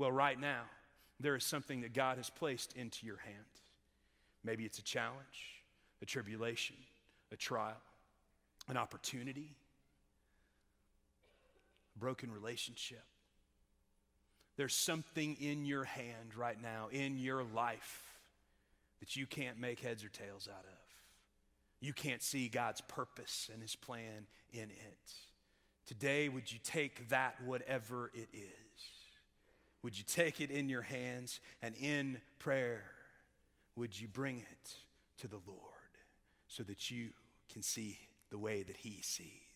Well, right now, there is something that God has placed into your hand. Maybe it's a challenge, a tribulation, a trial, an opportunity, a broken relationship. There's something in your hand right now, in your life, that you can't make heads or tails out of. You can't see God's purpose and His plan in it. Today, would you take that, whatever it is? Would you take it in your hands and in prayer, would you bring it to the Lord so that you can see the way that He sees?